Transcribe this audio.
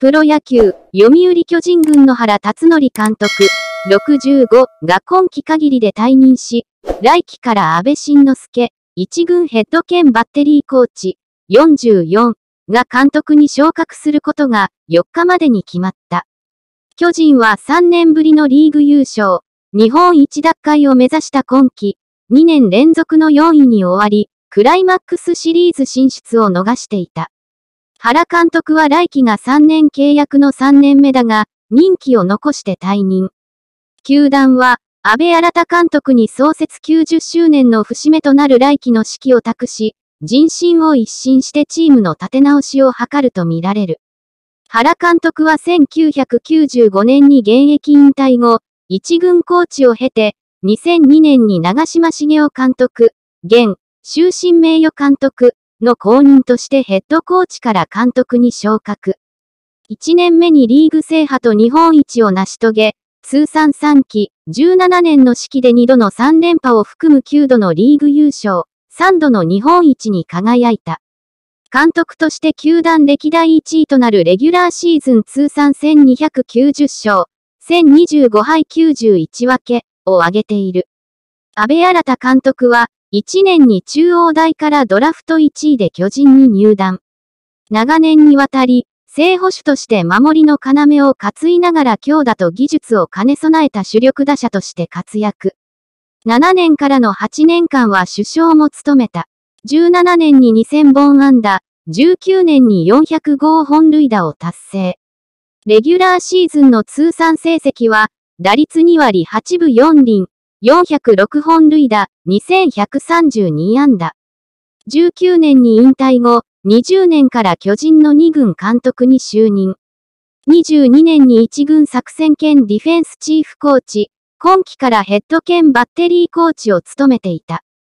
プロ野球、読売巨人軍の原辰徳監督、65が今季限りで退任し、来季から安倍晋之助、一軍ヘッド兼バッテリーコーチ、44が監督に昇格することが4日までに決まった。巨人は3年ぶりのリーグ優勝、日本一奪回を目指した今季、2年連続の4位に終わり、クライマックスシリーズ進出を逃していた。原監督は来季が3年契約の3年目だが、任期を残して退任。球団は、安倍新監督に創設90周年の節目となる来季の指揮を託し、人心を一新してチームの立て直しを図るとみられる。原監督は1995年に現役引退後、一軍コーチを経て、2002年に長島茂雄監督、現、終身名誉監督の公認としてヘッドコーチから監督に昇格。1年目にリーグ制覇と日本一を成し遂げ、通算3期、17年の式で2度の3連覇を含む9度のリーグ優勝、3度の日本一に輝いた。監督として球団歴代1位となるレギュラーシーズン通算1290勝、1025敗91分けを挙げている。安倍新監督は、1年に中央大からドラフト1位で巨人に入団。長年にわたり、正捕手として守りの要を担いながら強打と技術を兼ね備えた主力打者として活躍。7年からの8年間は首相も務めた。17年に2000本安打、19年に405本塁打を達成。レギュラーシーズンの通算成績は、打率2割8分4厘、406本塁打、2132安打。19年に引退後、20年から巨人の2軍監督に就任。22年に1軍作戦兼ディフェンスチーフコーチ、今季からヘッド兼バッテリーコーチを務めていた。